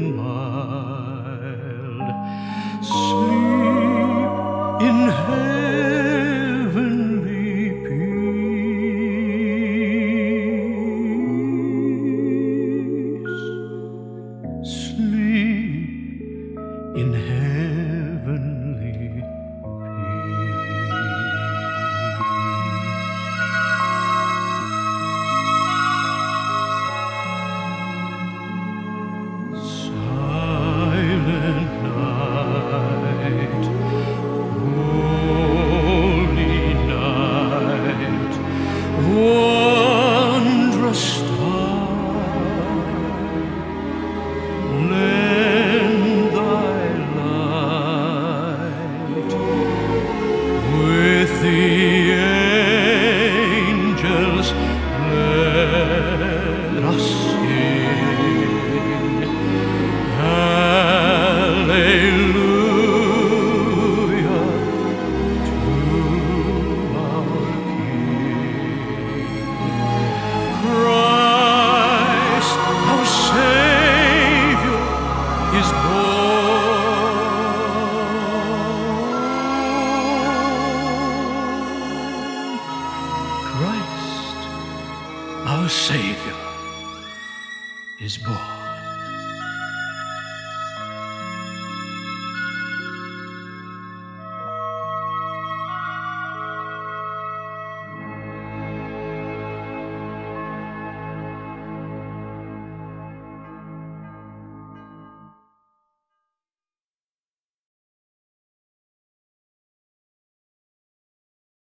Mild, sleep in heavenly peace. Sleep in heavenly our Savior, is born.